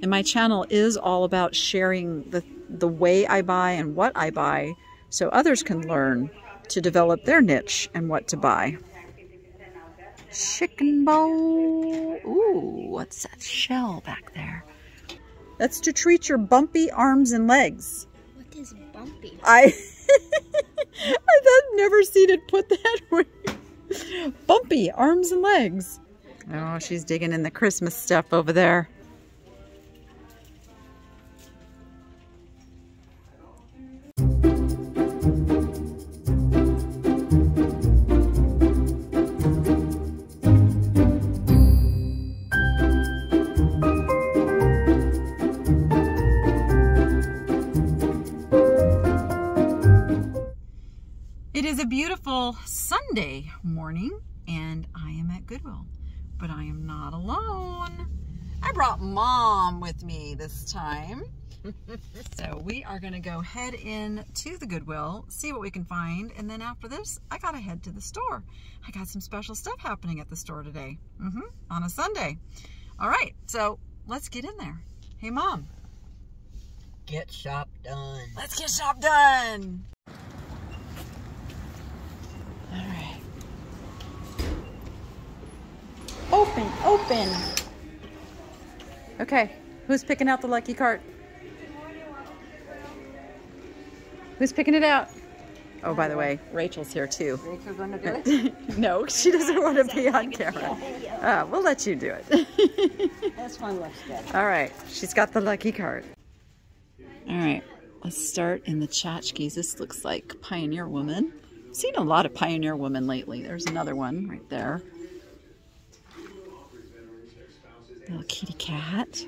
And my channel is all about sharing the, the way I buy and what I buy so others can learn to develop their niche and what to buy. Chicken bowl. Ooh, what's that shell back there? That's to treat your bumpy arms and legs. What is bumpy? I I've never seen it put that way. Bumpy arms and legs. Oh, she's digging in the Christmas stuff over there. It is a beautiful Sunday morning and I am at Goodwill, but I am not alone. I brought mom with me this time. so we are gonna go head in to the Goodwill, see what we can find, and then after this, I gotta head to the store. I got some special stuff happening at the store today, mm -hmm, on a Sunday. All right, so let's get in there. Hey mom. Get shop done. Let's get shop done. All right. Open, open. Okay, who's picking out the lucky cart? Who's picking it out? Oh, by the way, Rachel's here too. Rachel gonna do it? no, she doesn't want to be on camera. Uh, we'll let you do it. this one looks good. All right, she's got the lucky card. All right, let's start in the tchotchkes. This looks like Pioneer Woman. Seen a lot of Pioneer Woman lately. There's another one right there. Little kitty cat.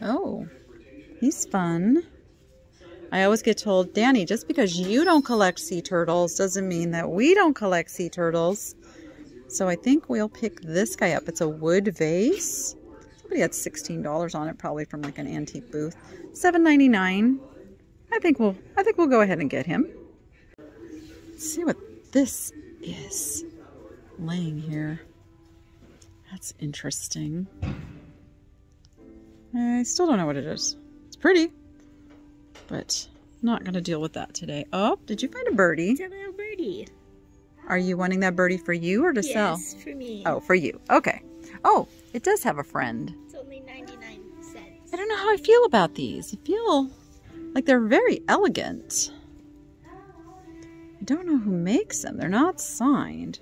Oh, he's fun. I always get told, Danny, just because you don't collect sea turtles doesn't mean that we don't collect sea turtles. So I think we'll pick this guy up. It's a wood vase. Somebody had $16 on it, probably from like an antique booth. $7.99. I think we'll I think we'll go ahead and get him. Let's see what this is laying here. That's interesting. I still don't know what it is. It's pretty, but not going to deal with that today. Oh, did you find a birdie? It's a little birdie. Are you wanting that birdie for you or to yes, sell? Yes, for me. Oh, for you. Okay. Oh, it does have a friend. It's only 99 cents. I don't know how I feel about these. I feel like they're very elegant. I don't know who makes them. They're not signed.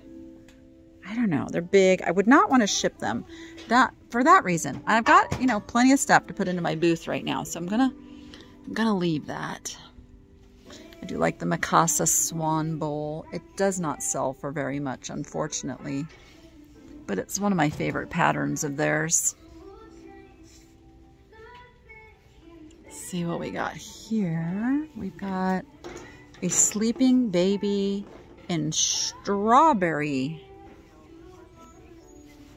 I don't know. They're big. I would not want to ship them. That for that reason. I've got, you know, plenty of stuff to put into my booth right now, so I'm going to I'm going to leave that. I do like the Mikasa Swan Bowl. It does not sell for very much, unfortunately. But it's one of my favorite patterns of theirs. See what we got here. We've got a sleeping baby in strawberry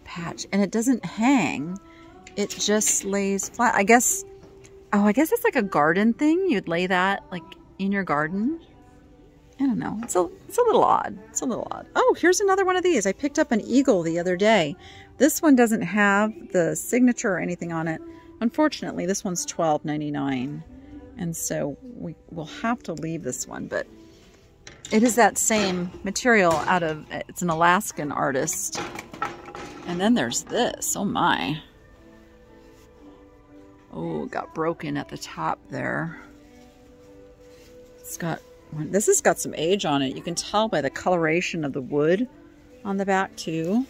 patch. And it doesn't hang. It just lays flat. I guess, oh, I guess it's like a garden thing. You'd lay that like in your garden. I don't know. It's a, it's a little odd. It's a little odd. Oh, here's another one of these. I picked up an eagle the other day. This one doesn't have the signature or anything on it. Unfortunately, this one's $12.99, and so we will have to leave this one, but it is that same material out of, it's an Alaskan artist. And then there's this, oh my. Oh, got broken at the top there. It's got, this has got some age on it. You can tell by the coloration of the wood on the back too.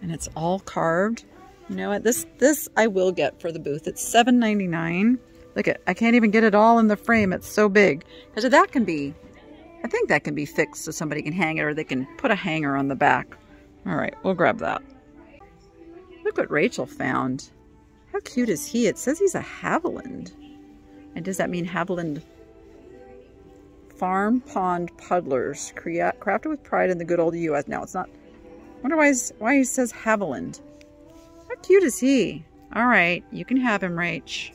And it's all carved. You know what? This this I will get for the booth. It's $7.99. Look at I can't even get it all in the frame. It's so big. Because that can be I think that can be fixed so somebody can hang it or they can put a hanger on the back. All right, we'll grab that. Look what Rachel found. How cute is he? It says he's a Haviland. And does that mean Haviland Farm Pond Puddlers, crafted with pride in the good old U.S. Now, it's not, I wonder why, why he says Haviland. Cute is he? All right, you can have him, Rach.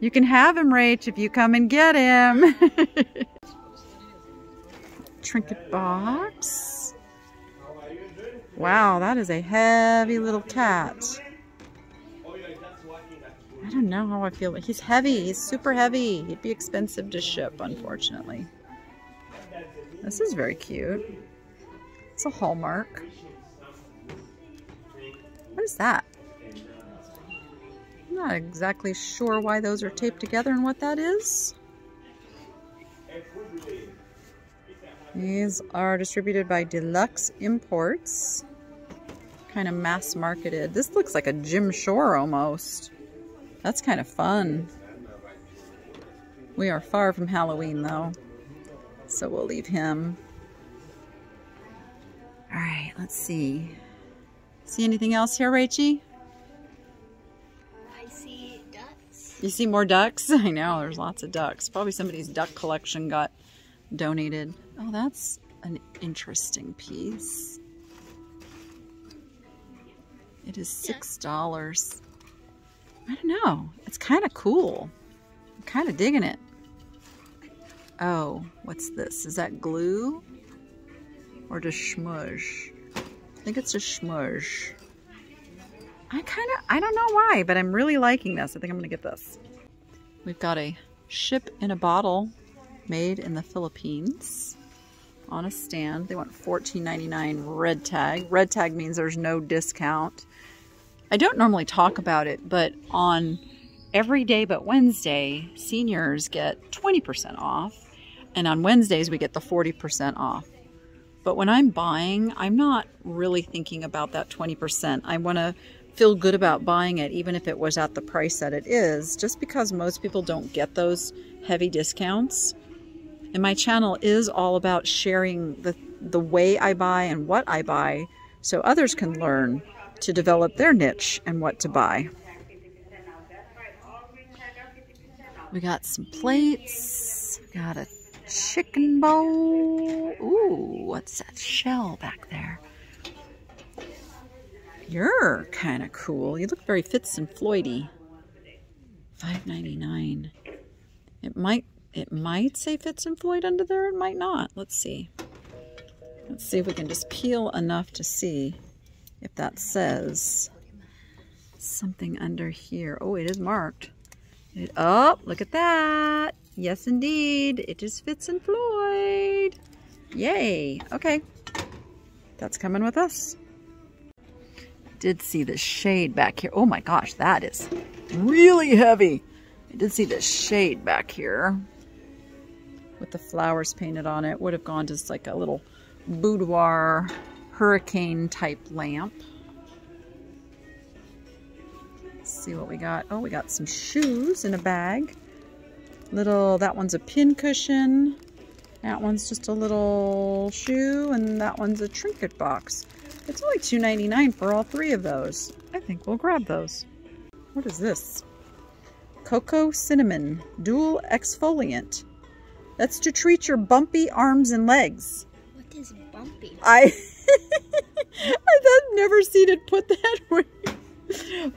You can have him, Rach, if you come and get him. Trinket box. Wow, that is a heavy little cat. I don't know how I feel, he's heavy. He's super heavy. He'd be expensive to ship, unfortunately. This is very cute. It's a hallmark. What is that? I'm not exactly sure why those are taped together and what that is. These are distributed by Deluxe Imports. Kind of mass marketed. This looks like a Jim Shore almost. That's kind of fun. We are far from Halloween though. So we'll leave him. All right, let's see. See anything else here, Rachie? I see ducks. You see more ducks? I know, there's lots of ducks. Probably somebody's duck collection got donated. Oh, that's an interesting piece. It is six dollars. I don't know. It's kind of cool. I'm kind of digging it. Oh, what's this? Is that glue? Or just schmudge? I think it's a schmudge. I kind of, I don't know why, but I'm really liking this. I think I'm going to get this. We've got a ship in a bottle made in the Philippines on a stand. They want $14.99 red tag. Red tag means there's no discount. I don't normally talk about it, but on every day but Wednesday, seniors get 20% off. And on Wednesdays, we get the 40% off. But when I'm buying, I'm not really thinking about that 20%. I want to feel good about buying it, even if it was at the price that it is, just because most people don't get those heavy discounts. And my channel is all about sharing the, the way I buy and what I buy so others can learn to develop their niche and what to buy. We got some plates. Got a chicken bowl. Ooh, what's that shell back there? You're kind of cool. You look very Fitz and Floydy. $5.99. It might it might say Fitz and Floyd under there. It might not. Let's see. Let's see if we can just peel enough to see if that says something under here. Oh, it is marked. It, oh, look at that. Yes, indeed. It is Fitz and Floyd. Yay. Okay. That's coming with us. Did see the shade back here. Oh my gosh, that is really heavy. I did see the shade back here with the flowers painted on it. Would have gone just like a little boudoir hurricane type lamp. Let's see what we got. Oh, we got some shoes in a bag. Little, that one's a pin cushion. That one's just a little shoe, and that one's a trinket box. It's only $2.99 for all three of those. I think we'll grab those. What is this? Cocoa Cinnamon Dual Exfoliant. That's to treat your bumpy arms and legs. What is bumpy? I I've never seen it put that way.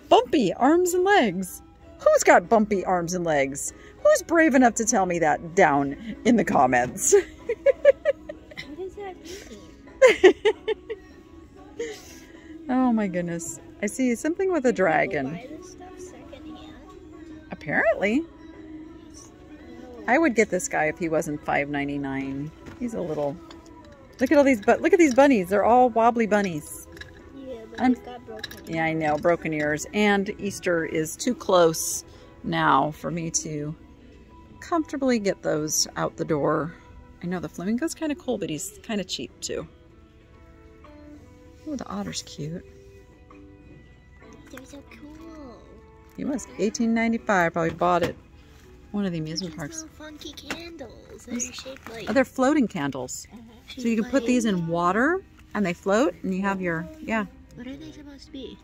bumpy arms and legs. Who's got bumpy arms and legs? Who's brave enough to tell me that down in the comments? Oh my goodness. I see something with a dragon. Apparently. I would get this guy if he wasn't $5.99. He's a little... Look at all these, but look at these bunnies. They're all wobbly bunnies. Yeah. Yeah, I know, broken ears. And Easter is too close now for me to comfortably get those out the door. I know the flamingo's kind of cool, but he's kind of cheap too. Oh, the otter's cute. They're so cool. He was $18.95. Probably bought it one of the amusement These parks. little funky candles. They're shaped like. Oh, they're floating candles. Uh-huh. So you can put these in water and they float and you have your, yeah. What are they supposed to be?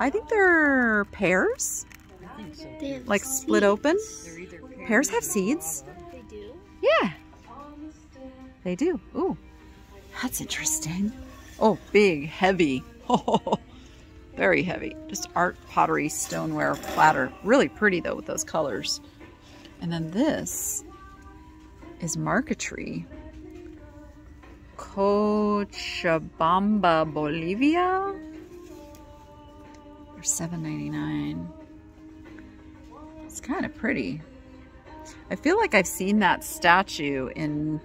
I think they're pears, They have like split open. seeds. Pears have seeds. They do. Yeah, they do. Ooh, that's interesting. Oh, big, heavy. Oh, very heavy. Just art pottery stoneware platter. Really pretty though with those colors. And then this is marquetry. Cochabamba, Bolivia. For $7.99. It's kind of pretty. I feel like I've seen that statue in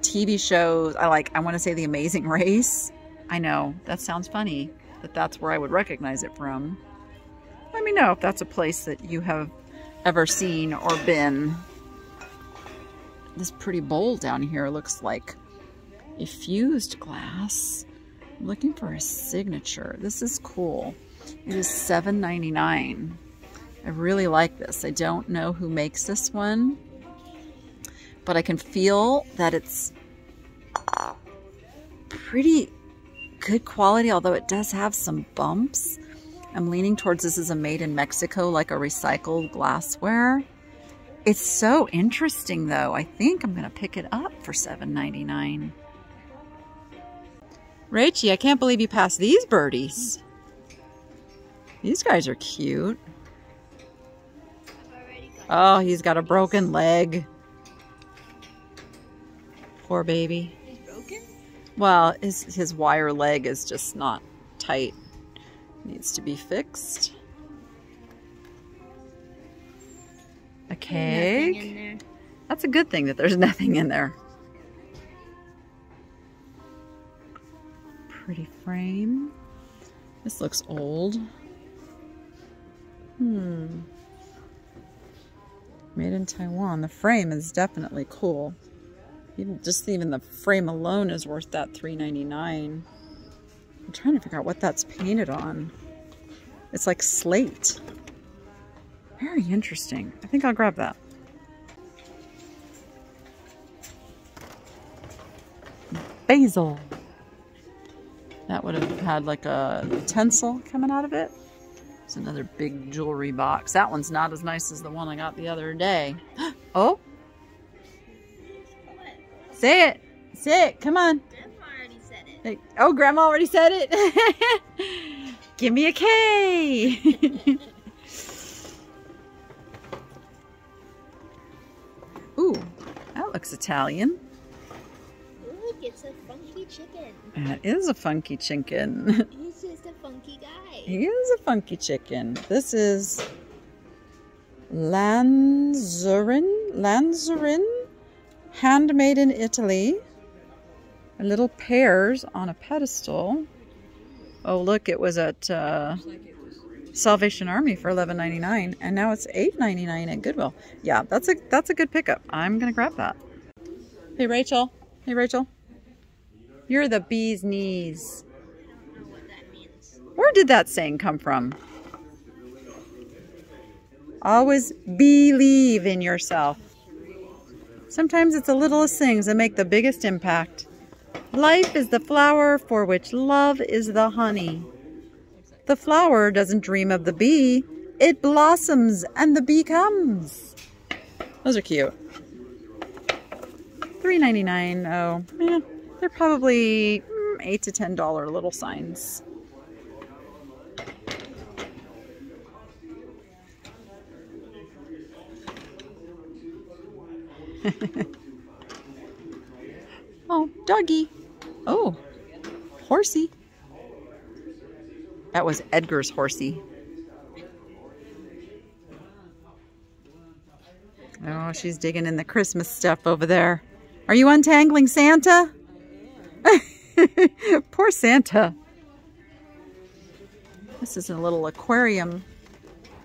TV shows. I like, I want to say The Amazing Race. I know, that sounds funny, that that's where I would recognize it from. Let me know if that's a place that you have ever seen or been. This pretty bowl down here looks like a fused glass. I'm looking for a signature. This is cool. It is $7.99. I really like this. I don't know who makes this one, but I can feel that it's pretty good quality, although it does have some bumps. I'm leaning towards this is a made in Mexico, like a recycled glassware. It's so interesting though. I think I'm gonna pick it up for $7.99. Rachie, I can't believe you passed these birdies. These guys are cute. Oh, he's got a broken leg. Poor baby. He's broken? Well, his, his wire leg is just not tight. Needs to be fixed. A cake. That's a good thing that there's nothing in there. Pretty frame. This looks old. Hmm. Made in Taiwan. The frame is definitely cool. Even just even the frame alone is worth that $3.99. I'm trying to figure out what that's painted on. It's like slate. Very interesting. I think I'll grab that. Basil. That would have had like a utensil coming out of it. It's another big jewelry box. That one's not as nice as the one I got the other day. Oh, say it. Say it. Come on. Grandma already said it. Oh, Grandma already said it. Give me a K. Ooh, that looks Italian. Look, it's a funky chicken. That is a funky chicken. A funky guy. He is a funky chicken. This is Lanzarin, Lanzarin, handmade in Italy. Little pears on a pedestal. Oh, look, it was at uh, Salvation Army for $11.99, and now it's $8.99 at Goodwill. Yeah, that's a that's a good pickup. I'm gonna grab that. Hey, Rachel. Hey, Rachel. You're the bee's knees. Where did that saying come from? Always believe in yourself. Sometimes it's the littlest things that make the biggest impact. Life is the flower for which love is the honey. The flower doesn't dream of the bee, it blossoms and the bee comes. Those are cute. $3.99. Oh, eh, they're probably mm, 8 to $10 little signs. oh, doggy. Oh, horsey. That was Edgar's horsey. Oh, she's digging in the Christmas stuff over there. Are you untangling Santa? Poor Santa. This is a little aquarium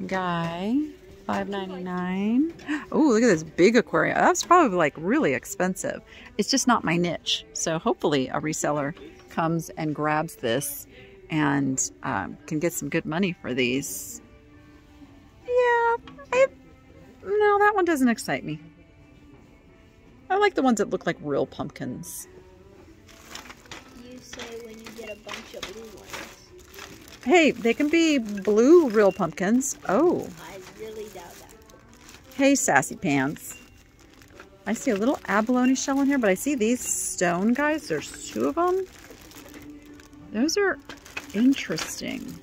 guy. Five ninety nine. Oh, look at this big aquarium. That's probably like really expensive. It's just not my niche. So hopefully a reseller comes and grabs this and um, can get some good money for these. Yeah, I, no, that one doesn't excite me. I like the ones that look like real pumpkins. You say when you get a bunch of blue ones. Hey, they can be blue real pumpkins. Oh, I really doubt that. Hey, sassy pants. I see a little abalone shell in here, but I see these stone guys. There's two of them. Those are interesting.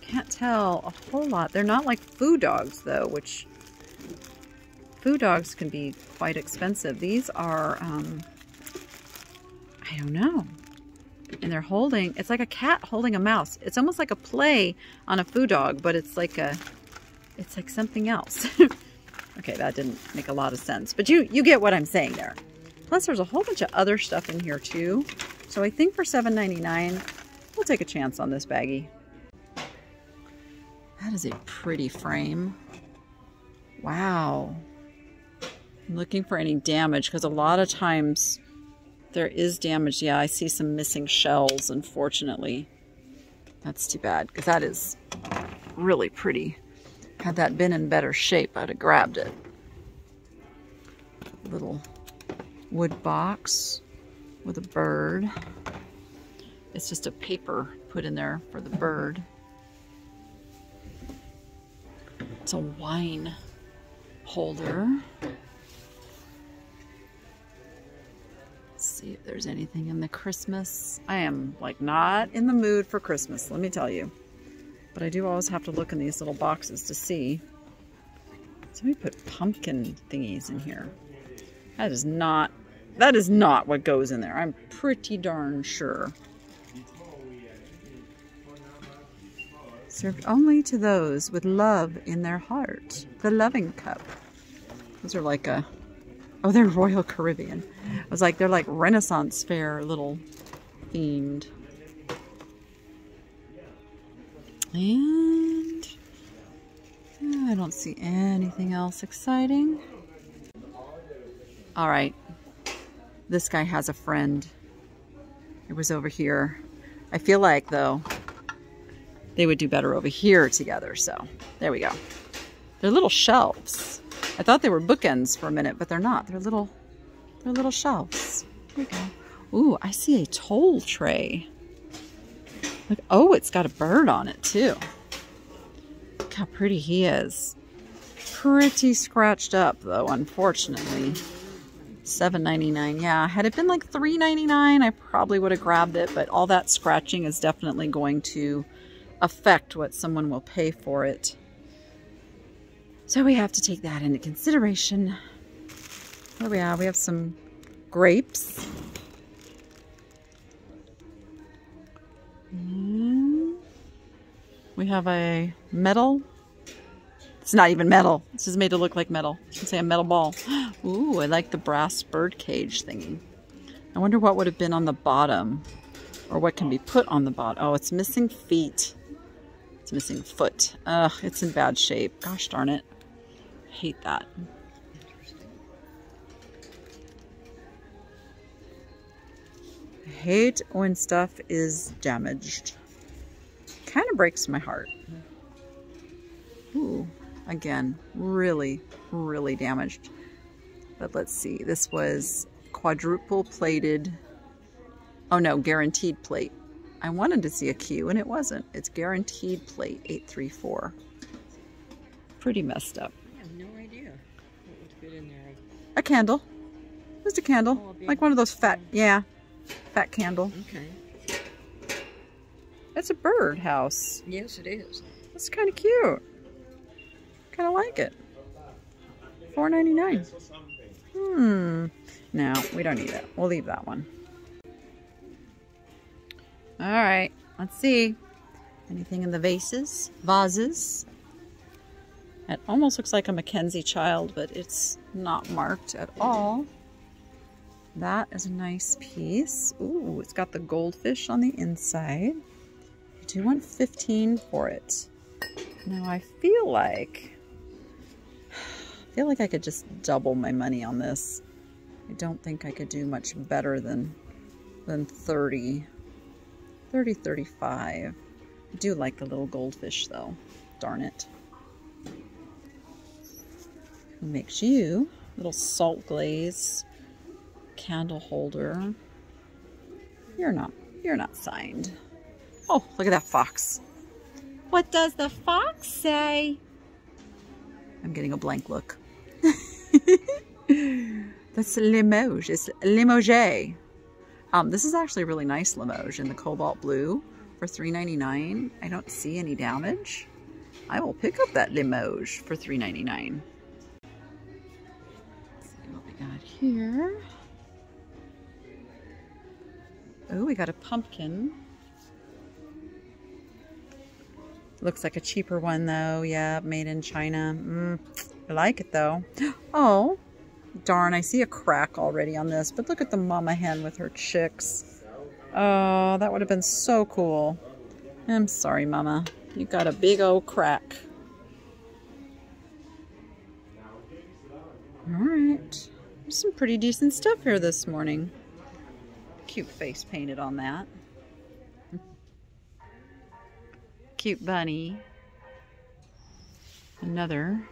Can't tell a whole lot. They're not like foo dogs, though, which foo dogs can be quite expensive. These are, um, I don't know. And they're holding, it's like a cat holding a mouse. It's almost like a play on a foo dog, but it's like a, it's like something else. okay, that didn't make a lot of sense, but you, you get what I'm saying there. Plus there's a whole bunch of other stuff in here too. So I think for $7.99, we'll take a chance on this baggie. That is a pretty frame. Wow. I'm looking for any damage because a lot of times there is damage. Yeah, I see some missing shells, unfortunately. That's too bad because that is really pretty. Had that been in better shape, I'd have grabbed it. Little wood box with a bird. It's just a paper put in there for the bird. It's a wine holder. See if there's anything in the Christmas. I am like not in the mood for Christmas, let me tell you. But I do always have to look in these little boxes to see. Somebody put pumpkin thingies in here. That is not, that is not what goes in there. I'm pretty darn sure. Served only to those with love in their heart. The loving cup. Those are like a, oh, they're Royal Caribbean. I was like, they're like Renaissance fair little themed. And oh, I don't see anything else exciting. All right. This guy has a friend. It was over here. I feel like, though, they would do better over here together. So there we go. They're little shelves. I thought they were bookends for a minute, but they're not. They're little, they're little shelves. There we go. Ooh, I see a tole tray. Look, oh, it's got a bird on it too. Look how pretty he is. Pretty scratched up though, unfortunately. $7.99. Yeah, had it been like $3.99, I probably would have grabbed it, but all that scratching is definitely going to affect what someone will pay for it. So we have to take that into consideration. There we are. We have some grapes. And we have a metal. It's not even metal. This is made to look like metal. You can say a metal ball. Ooh, I like the brass bird cage thingy. I wonder what would have been on the bottom or what can be put on the bottom. Oh, it's missing feet. It's missing foot. Ugh, it's in bad shape. Gosh darn it. hate that. Hate when stuff is damaged. Kind of breaks my heart. Ooh, again, really, really damaged. But let's see, this was quadruple plated, oh no, guaranteed plate. I wanted to see a Q and it wasn't. It's guaranteed plate 834. Pretty messed up. I have no idea what would fit in there. A candle. Just a candle. Oh, like one of those fat, yeah, fat candle. Okay. That's a bird house. Yes, it is. That's kind of cute. Kind of like it. Four ninety nine. Hmm. No, we don't need it. We'll leave that one. All right. Let's see. Anything in the vases? Vases? It almost looks like a MacKenzie-Child, but it's not marked at all. That is a nice piece. Ooh, it's got the goldfish on the inside. I do want 15 for it. Now I feel like I feel like I could just double my money on this. I don't think I could do much better than than 30. 30 35. I do like the little goldfish though. Darn it. Who makes you little salt glaze candle holder. You're not you're not signed. Oh, look at that fox. What does the fox say? I'm getting a blank look. That's Limoges. It's Limoges. Um, this is actually a really nice Limoges in the cobalt blue for $3.99. I don't see any damage. I will pick up that Limoges for $3.99. here. Oh, we got a pumpkin. Looks like a cheaper one though. Yeah, made in China. Mm, I like it though. Oh, darn, I see a crack already on this. But look at the mama hen with her chicks. Oh, that would have been so cool. I'm sorry, mama. You got a big old crack. All right. There's some pretty decent stuff here this morning. Cute face painted on that. Cute bunny. Another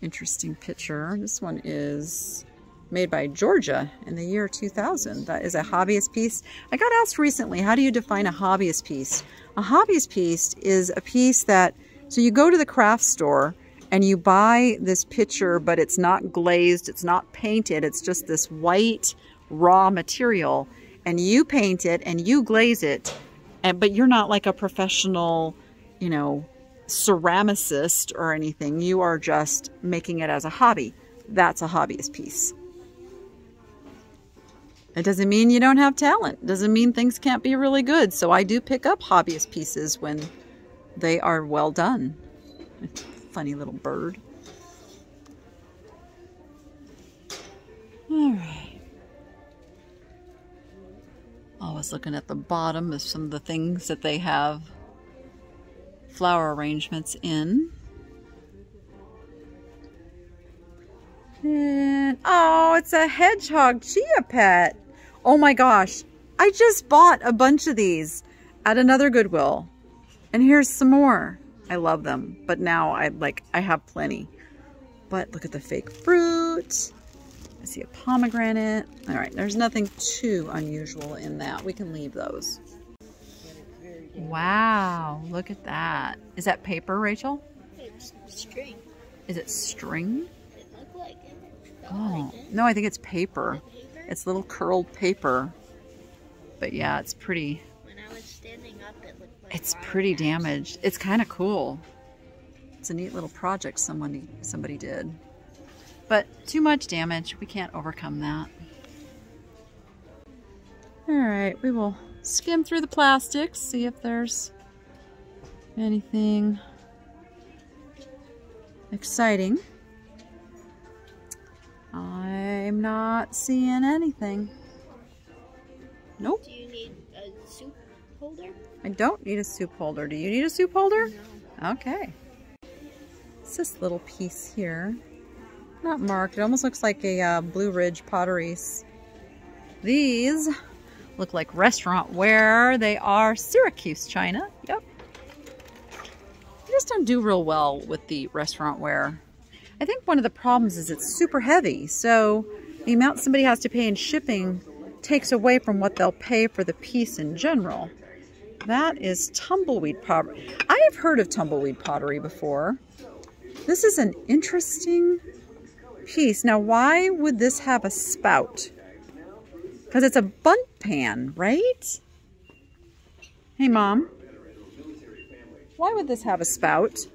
interesting picture. This one is made by Georgia in the year 2000. That is a hobbyist piece. I got asked recently, how do you define a hobbyist piece? A hobbyist piece is a piece that, so you go to the craft store and you buy this picture, but it's not glazed, it's not painted, it's just this white raw material, and you paint it and you glaze it, and but you're not like a professional, you know, ceramicist or anything. You are just making it as a hobby. That's a hobbyist piece. It doesn't mean you don't have talent. It doesn't mean things can't be really good. So I do pick up hobbyist pieces when they are well done funny little bird. All right. I was looking at the bottom of some of the things that they have flower arrangements in. And, oh, it's a hedgehog chia pet. Oh my gosh. I just bought a bunch of these at another Goodwill. And here's some more. I love them, but now I like I have plenty. But look at the fake fruit. I see a pomegranate. All right, there's nothing too unusual in that. We can leave those. Wow, look at that. Is that paper, Rachel? It's string. Is it string? It like it. Oh, no, I think it's paper. Paper? It's little curled paper. But yeah, it's pretty When I was standing up, it looked like It's pretty damaged. It's kind of cool. It's a neat little project somebody somebody did. But too much damage. We can't overcome that. All right, we will skim through the plastics, see if there's anything exciting. I'm not seeing anything. Nope. Do you need a soup holder? I don't need a soup holder. Do you need a soup holder? No. Okay. It's this little piece here. Not marked. It almost looks like a uh, Blue Ridge Potteries. These look like restaurant ware. They are Syracuse china. Yep. I just don't do real well with the restaurant ware. I think one of the problems is it's super heavy. So the amount somebody has to pay in shipping takes away from what they'll pay for the piece in general. That is tumbleweed pottery. I have heard of tumbleweed pottery before. This is an interesting piece. Now, why would this have a spout? Because it's a Bundt pan, right? Hey, Mom. Why would this have a spout?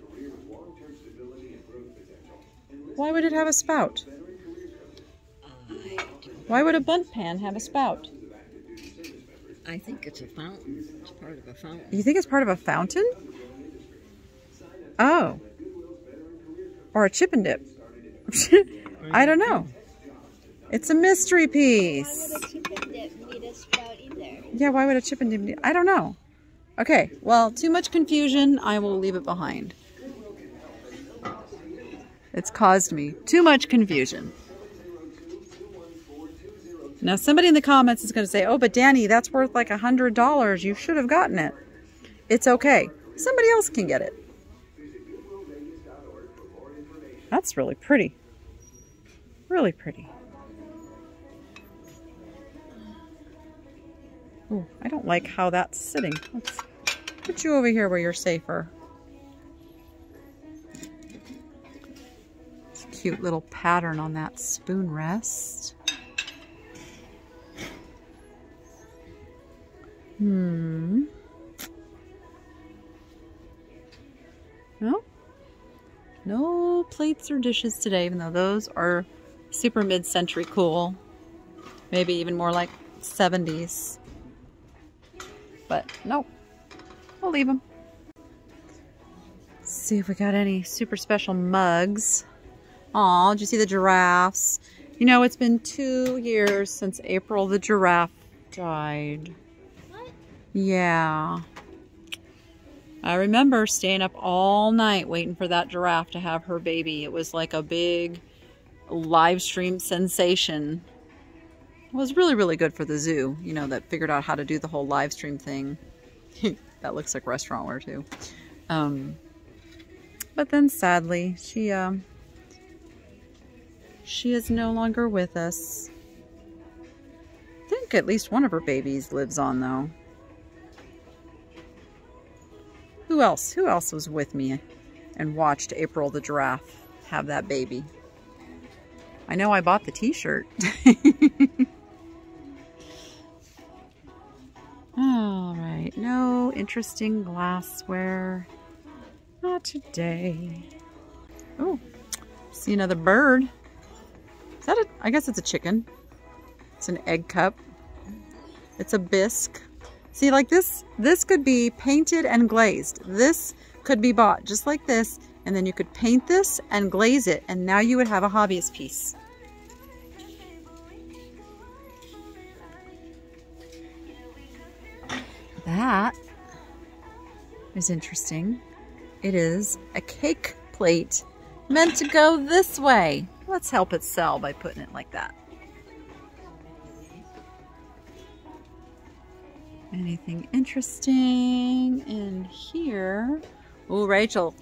Why would it have a spout? Why would a Bundt pan have a spout? I think it's a fountain. It's part of a fountain. You think it's part of a fountain? Oh. Or a chip and dip. I don't know. It's a mystery Why piece. would a chip and dip need a spout either? Yeah, why would a chip and dip? need- I don't know. Okay, well, too much confusion. I will leave it behind. It's caused me too much confusion. Now, somebody in the comments is going to say, oh, but Danny, that's worth like a $100. You should have gotten it. It's okay. Somebody else can get it. That's really pretty. Really pretty. Ooh, I don't like how that's sitting. Let's put you over here where you're safer. It's a cute little pattern on that spoon rest. Hmm. No? No plates or dishes today, even though those are super mid-century cool. Maybe even more like 70s. But nope. We'll leave them. See if we got any super special mugs. Aw, did you see the giraffes? You know, it's been two years since April the giraffe died. What? Yeah. I remember staying up all night waiting for that giraffe to have her baby. It was like a big live stream sensation. Was really, really good for the zoo, you know, that figured out how to do the whole live stream thing. that looks like restaurant restaurantware too. Um, but then sadly, she, um, she is no longer with us. I think at least one of her babies lives on though. Who else? Who else was with me and watched April the giraffe have that baby? I know I bought the t-shirt. All right, no interesting glassware. Not today. Oh, see another bird. Is that a, I guess it's a chicken. It's an egg cup. It's a bisque. See, like this, this could be painted and glazed. This could be bought just like this, and then you could paint this and glaze it, and now you would have a hobbyist piece. That is interesting. It is a cake plate meant to go this way. Let's help it sell by putting it like that. Anything interesting in here? Oh, Rachel,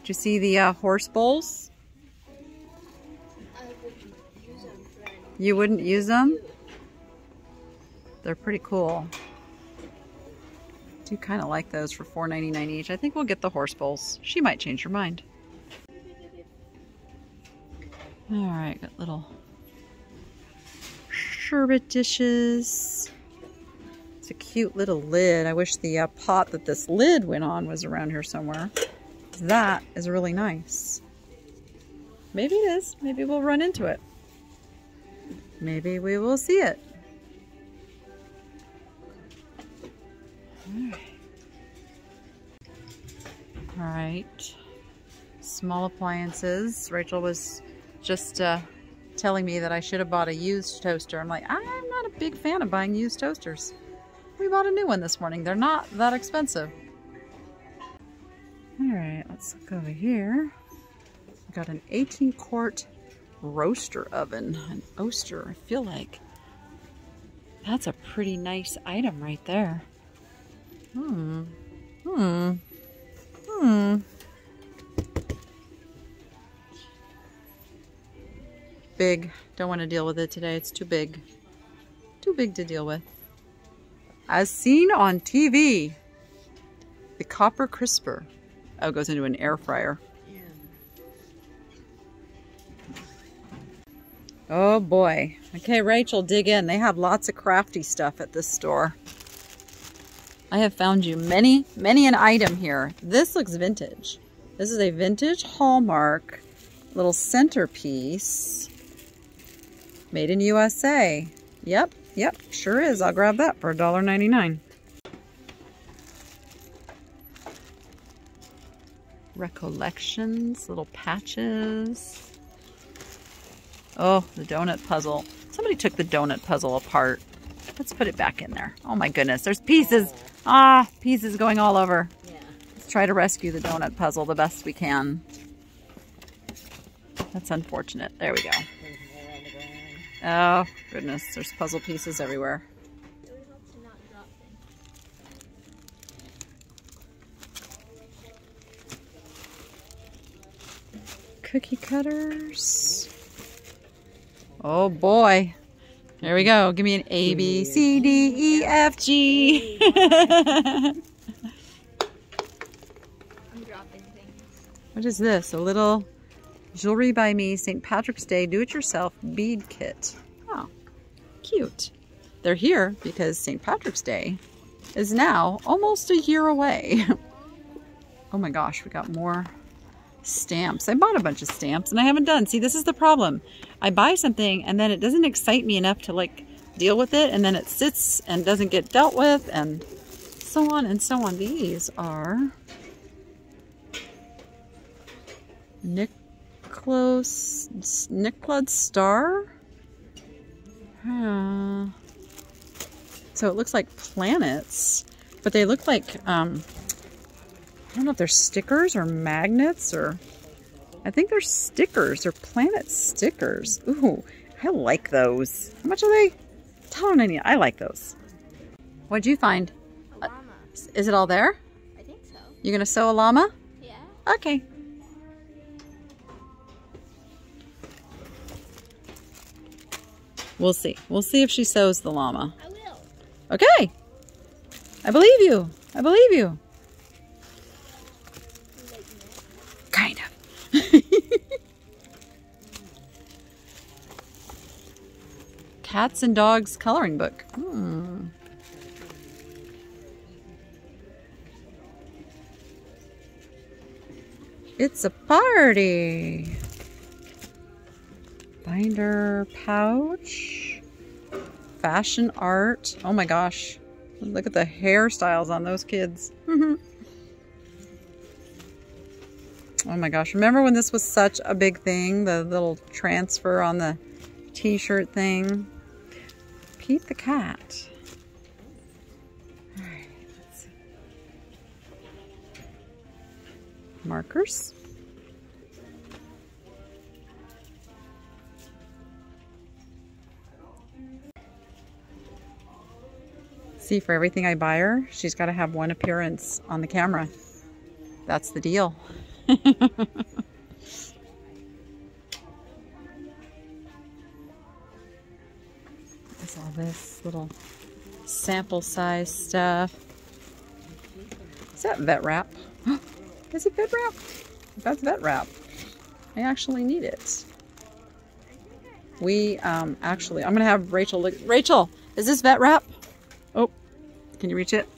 did you see the uh, horse bowls? You wouldn't use them? They're pretty cool. Do kind of like those for $4.99 each. I think we'll get the horse bowls. She might change her mind. All right, got little sherbet dishes. It's a cute little lid. I wish the uh, pot that this lid went on was around here somewhere. That is really nice. Maybe it is. Maybe we'll run into it. Maybe we will see it. All right. Small appliances. Rachel was just uh, telling me that I should have bought a used toaster. I'm like, I'm not a big fan of buying used toasters. We bought a new one this morning. They're not that expensive. All right, let's look over here. We got an 18 quart roaster oven, an Oster. I feel like that's a pretty nice item right there. Hmm. Hmm. Hmm. Big. Don't want to deal with it today. It's too big. Too big to deal with. As seen on TV, the copper crisper. Oh, it goes into an air fryer. Oh boy. Okay, Rachel, dig in. They have lots of crafty stuff at this store. I have found you many, many an item here. This looks vintage. This is a vintage Hallmark little centerpiece made in USA. Yep, yep, sure is. I'll grab that for $1.99. Recollections, little patches. Oh, the donut puzzle. Somebody took the donut puzzle apart. Let's put it back in there. Oh my goodness, there's pieces. Ah, pieces going all over. Yeah. Let's try to rescue the donut puzzle the best we can. That's unfortunate. There we go. There's more on the ground. Oh, goodness. There's puzzle pieces everywhere. It would help to not drop things. Cookie cutters. Oh, boy. There we go. Give me an A, B, C, D, E, F, G. What is this? A little Jewelry by Me St. Patrick's Day Do-It-Yourself Bead Kit. Oh, cute. They're here because St. Patrick's Day is now almost a year away. oh my gosh, we got more Stamps. I bought a bunch of stamps and I haven't done. See, this is the problem. I buy something and then it doesn't excite me enough to like deal with it and then it sits and doesn't get dealt with and so on and so on. These are Nicholas Nicklad Star. Uh, so it looks like planets, but they look like um, I don't know if they're stickers or magnets or I think they're stickers. They're planet stickers. Ooh, I like those. How much are they? Tell me. I like those. What'd you find? A llama. Is it all there? I think so. You're gonna sew a llama? Yeah. Okay. We'll see. We'll see if she sews the llama. I will. Okay. I believe you. I believe you. Cats and dogs coloring book. Hmm. It's a party. Binder pouch. Fashion art. Oh my gosh. Look at the hairstyles on those kids. oh my gosh. Remember when this was such a big thing? The little transfer on the t-shirt thing? Pete the cat. Markers. See, for everything I buy her, she's got to have one appearance on the camera. That's the deal. There's all this little sample size stuff. Is that vet wrap? Is it vet wrap? That's vet wrap. I actually need it. We um, actually, I'm going to have Rachel look. Rachel, is this vet wrap? Oh, can you reach it?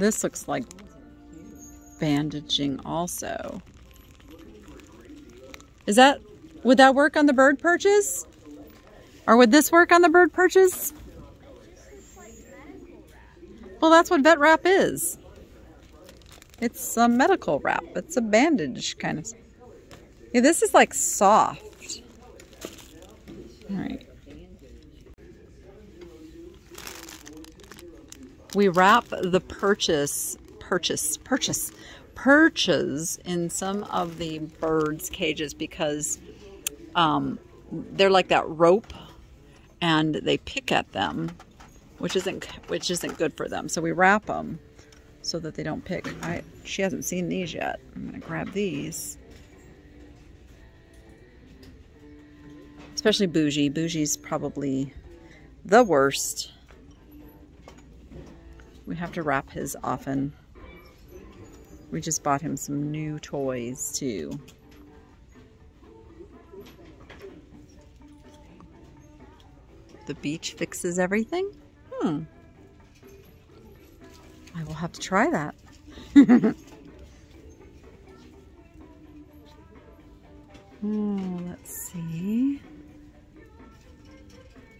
This looks like bandaging also. Is that, would that work on the bird perches? Or would this work on the bird perches? Well, that's what vet wrap is. It's a medical wrap. It's a bandage kind of. Yeah, this is like soft. All right. We wrap the purchase, purchase, purchase, perches in some of the birds' cages because um, they're like that rope and they pick at them, which isn't which isn't good for them. So we wrap them so that they don't pick. I she hasn't seen these yet. I'm gonna grab these. Especially Bougie. Bougie's probably the worst. We have to wrap his often. We just bought him some new toys too. The beach fixes everything? Hmm. I will have to try that. oh, let's see.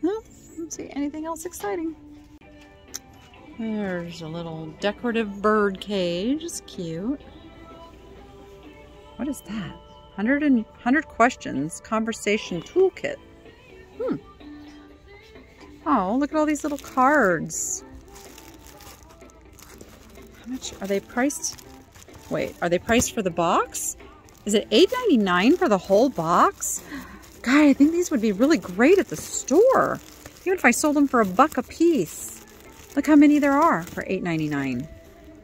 No, don't see anything else exciting. There's a little decorative bird cage. It's cute. What is that? 100, and, 100 questions conversation toolkit. Hmm. Oh, look at all these little cards. How much are they priced? Wait, are they priced for the box? Is it $8.99 for the whole box? God, I think these would be really great at the store. Even if I sold them for a buck a piece. Look how many there are for $8.99.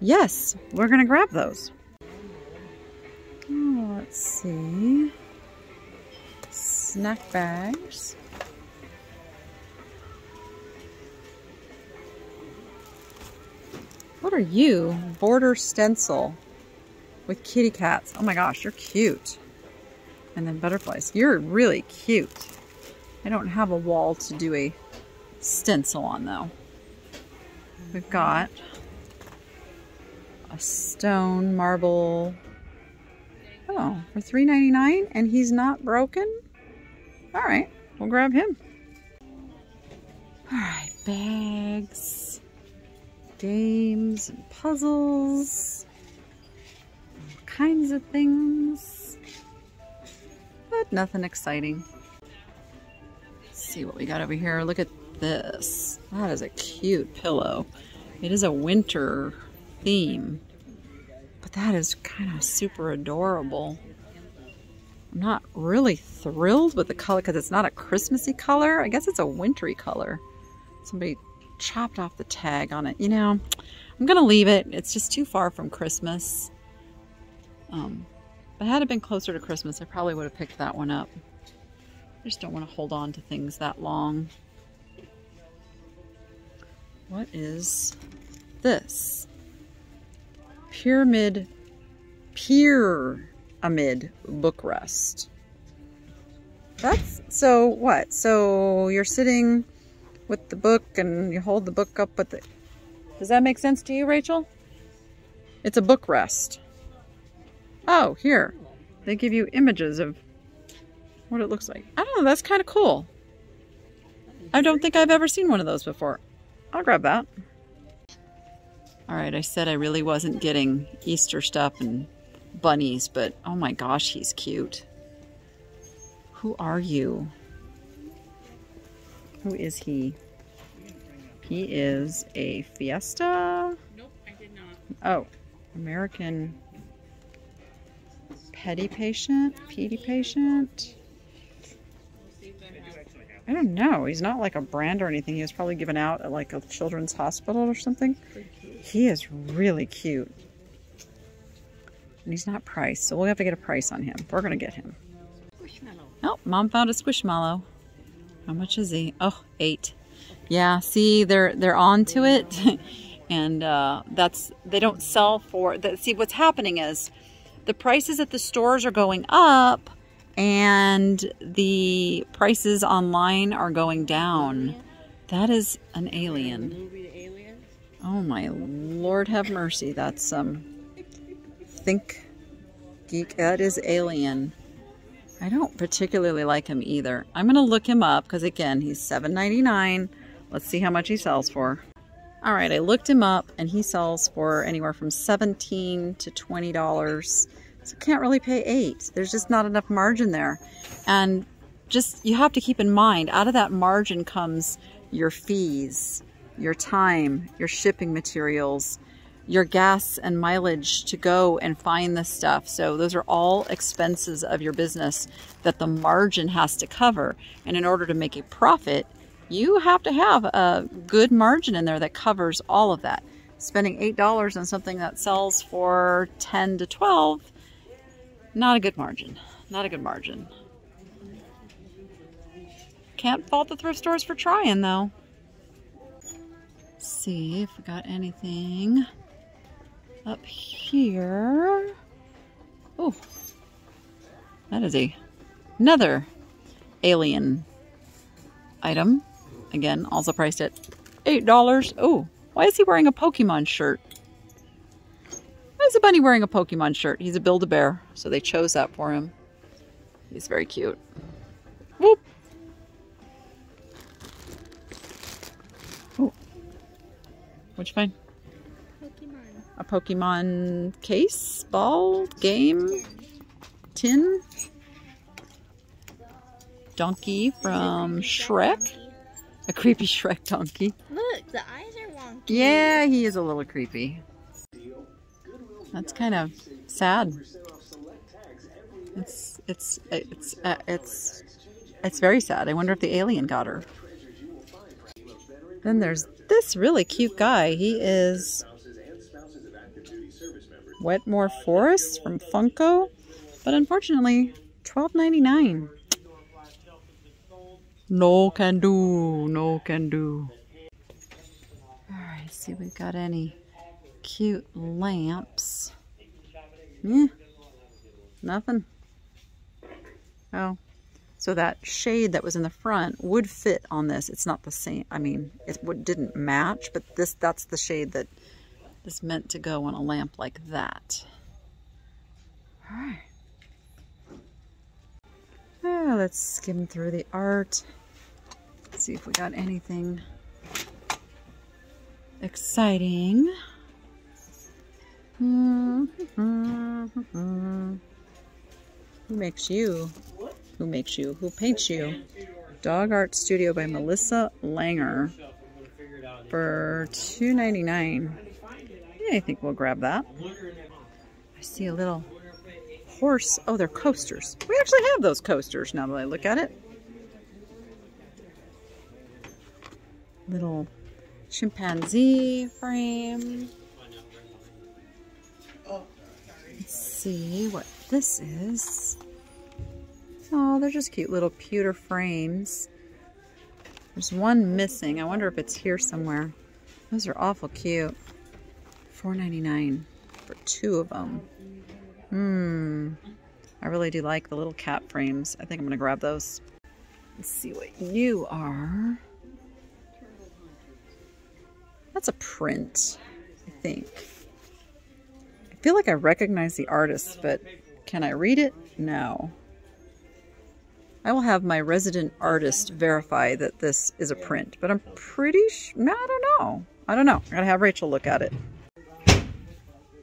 Yes, we're to grab those. Oh, let's see. Snack bags. What are you? Border stencil with kitty cats. Oh my gosh, you're cute. And then butterflies. You're really cute. I don't have a wall to do a stencil on though. We've got a stone marble. Oh, for $3.99 and he's not broken? All right, we'll grab him. All right, bags, games, and puzzles, all kinds of things, but nothing exciting. Let's see what we got over here. Look at this. That is a cute pillow. It is a winter theme, but that is kind of super adorable. I'm not really thrilled with the color because it's not a Christmassy color. I guess it's a wintry color. Somebody chopped off the tag on it. You know, I'm going to leave it. It's just too far from Christmas. Um, but had it been closer to Christmas, I probably would have picked that one up. I just don't want to hold on to things that long. What is this? Pyramid, pyramid bookrest. That's, so what? So you're sitting with the book and you hold the book up with it. Does that make sense to you, Rachel? It's a book rest. Oh, here. They give you images of what it looks like. I don't know, that's kind of cool. I don't think I've ever seen one of those before. I'll grab that. All right, I said I really wasn't getting Easter stuff and bunnies, but oh my gosh, he's cute. Who are you? Who is he? He is a Fiesta? Nope, I did not. Oh, American petty patient? Petty patient? I don't know. He's not like a brand or anything. He was probably given out at like a children's hospital or something. He is really cute. And he's not priced, so we'll have to get a price on him. We're going to get him. Oh, mom found a squishmallow. How much is he? Oh, eight. Yeah, see, they're they're on to it, and uh, that's they don't sell for. That, see, what's happening is the prices at the stores are going up, and the prices online are going down. That is an alien. Oh my lord, have mercy. That's um, think geek. That is alien. I don't particularly like him either. I'm gonna look him up because again, he's $7.99. Let's see how much he sells for. All right, I looked him up and he sells for anywhere from 17 to $20. So can't really pay eight. There's just not enough margin there. And just, you have to keep in mind, out of that margin comes your fees, your time, your shipping materials, your gas and mileage to go and find this stuff. So those are all expenses of your business that the margin has to cover. And in order to make a profit, you have to have a good margin in there that covers all of that. Spending $8 on something that sells for 10 to 12, not a good margin. Not a good margin. Can't fault the thrift stores for trying though. see if we got anything up here. Oh, that is a another alien item. Again, also priced at $8. Oh, why is he wearing a Pokemon shirt? Why is the bunny wearing a Pokemon shirt? He's a Build-A-Bear, so they chose that for him. He's very cute. Whoop. Oh. What'd you find? Pokemon. A Pokemon case, ball, game, tin, donkey from Shrek. A creepy Shrek donkey. Look, the eyes are wonky. Yeah, he is a little creepy. That's kind of sad. It's it's it's uh, it's it's very sad. I wonder if the alien got her. Then there's this really cute guy. He is Wetmore Forest from Funko, but unfortunately, twelve ninety nine. No can do, no can do. Alright, see if we've got any cute lamps. Yeah, nothing. Oh, So that shade that was in the front would fit on this. It's not the same. I mean, it would, didn't match, but this that's the shade that is meant to go on a lamp like that. All right. Oh, ah, let's skim through the art. Let's see if we got anything exciting. Who makes you? Who makes you? Who paints you? Dog Art Studio by Melissa Langer for $2.99. Yeah, I think we'll grab that. I see a little horse. Oh, they're coasters. We actually have those coasters now that I look at it. Little chimpanzee frame. Let's see what this is. Oh, they're just cute little pewter frames. There's one missing. I wonder if it's here somewhere. Those are awful cute. $4.99 for two of them. Hmm. I really do like the little cat frames. I think I'm going to grab those. Let's see what you are. That's a print, I think. I feel like I recognize the artist, but can I read it? No. I will have my resident artist verify that this is a print, but I'm pretty sure, no, I don't know. I don't know. I gotta have Rachel look at it.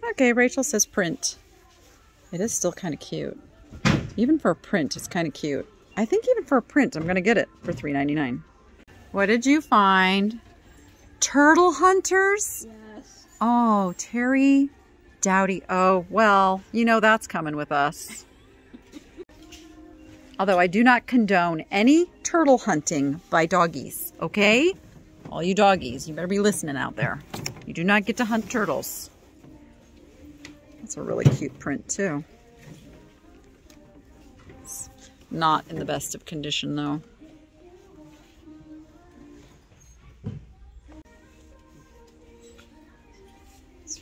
Okay, Rachel says print. It is still kind of cute. Even for a print, it's kind of cute. I think even for a print, I'm going to get it for $3.99. What did you find? Turtle Hunters? Yes. Oh, Terry Dowdy. Oh, well, you know that's coming with us. Although I do not condone any turtle hunting by doggies, okay? All you doggies, you better be listening out there. You do not get to hunt turtles. That's a really cute print too. It's not in the best of condition though.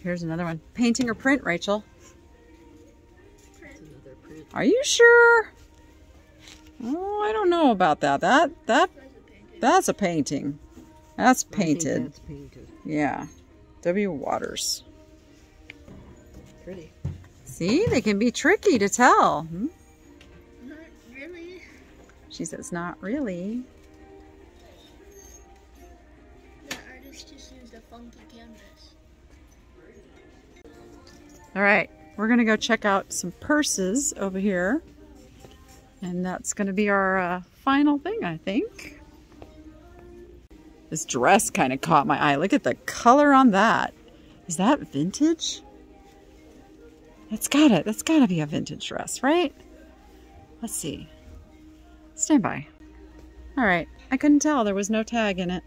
Here's another one. Painting or print, Rachel? Are you sure? Oh, I don't know about that. That that that's a painting. That's painted. That's painted. Yeah. W. Waters. Pretty. See, they can be tricky to tell. Hmm? Not really. She says, not really. All right, we're to go check out some purses over here. And that's to be our uh, final thing, I think. This dress kind of caught my eye. Look at the color on that. Is that vintage? That's got it. That's got to be a vintage dress, right? Let's see. Stand by. All right. I couldn't tell. There was no tag in it.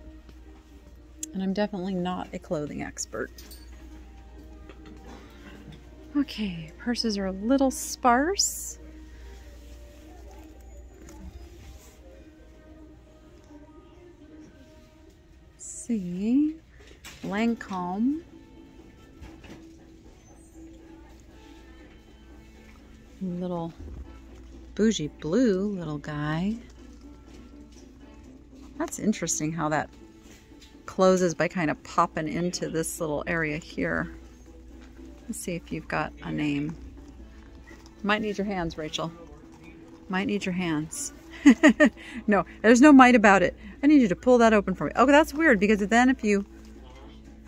And I'm definitely not a clothing expert. Okay, purses are a little sparse. Let's see, Lancome. Little bougie blue little guy. That's interesting how that closes by kind of popping into this little area here. Let's see if you've got a name. Might need your hands, Rachel. Might need your hands. no, there's no might about it. I need you to pull that open for me. Oh, that's weird because then if you...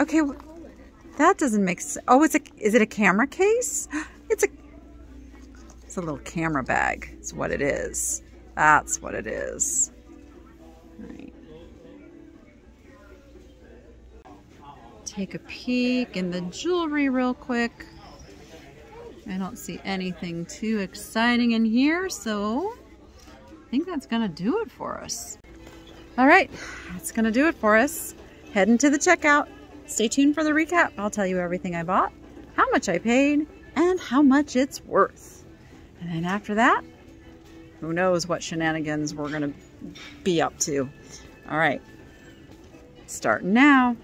Okay, that doesn't make sense. Oh, it's a, is it a camera case? It's a, it's a little camera bag. It's what it is. That's what it is. All right. Take a peek in the jewelry real quick. I don't see anything too exciting in here, so I think that's gonna do it for us. All right, that's gonna do it for us. Heading to the checkout. Stay tuned for the recap. I'll tell you everything I bought, how much I paid, and how much it's worth. And then after that, who knows what shenanigans we're gonna be up to. All right, starting now.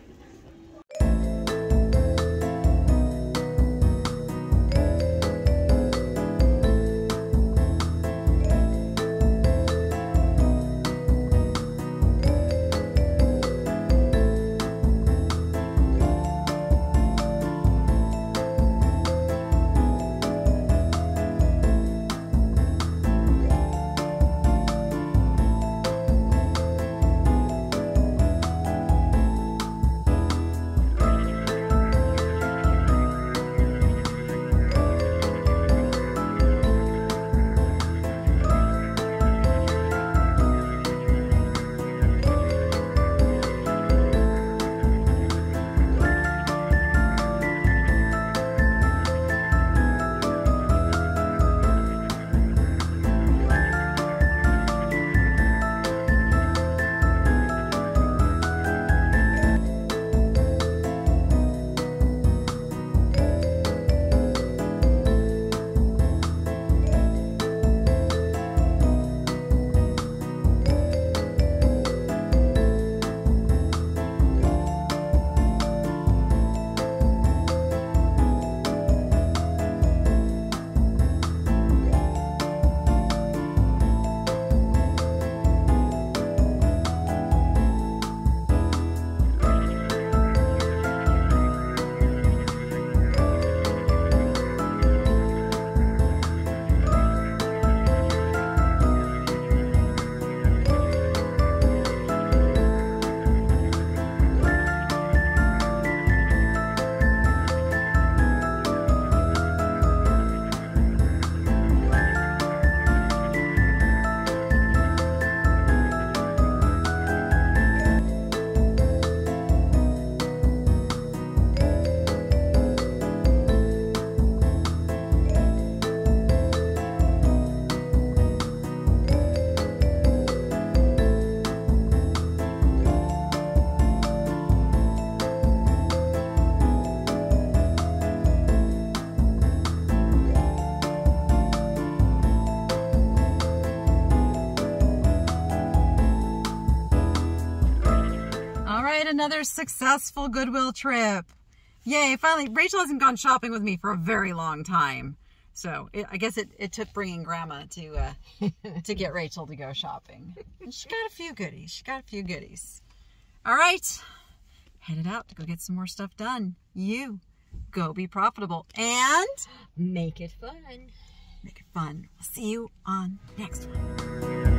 Successful Goodwill trip. Yay, finally, Rachel hasn't gone shopping with me for a very long time. So it, I guess it, it took bringing grandma to uh, to get Rachel to go shopping. And she got a few goodies. She got a few goodies. All right, headed out to go get some more stuff done. You go be profitable and Make it fun. make it fun. We'll see you on next one.